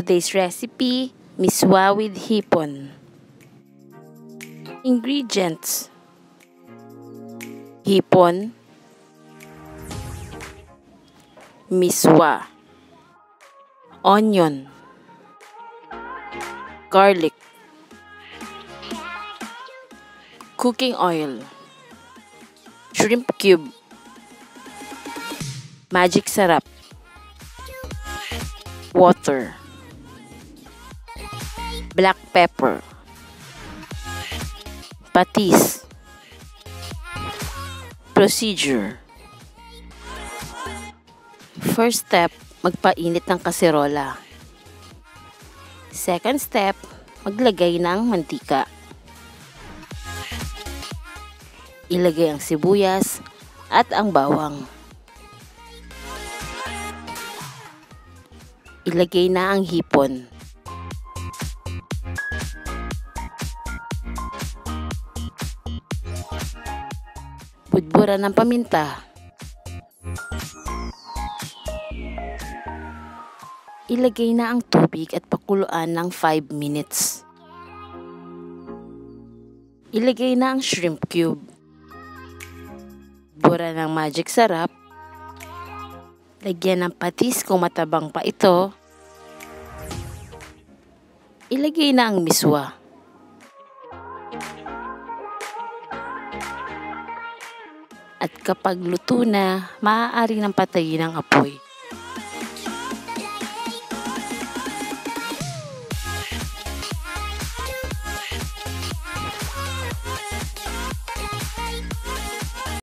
Today's recipe, miswa with hipon. Ingredients. Hipon. Miswa. Onion. Garlic. Cooking oil. Shrimp cube. Magic sarap. Water. Black pepper. Patis. Procedure. First step, magpainit ng kaserola. Second step, maglagay ng mantika. Ilagay ang sibuyas at ang bawang. Ilagay na ang hipon. Budbura ng paminta. Ilagay na ang tubig at pakuluan ng 5 minutes. Ilagay na ang shrimp cube. Bura ng magic sarap. Lagyan ng patis kung matabang pa ito. Ilagay na ang miswa. At kapag luto na, maaari nang patayin ang apoy.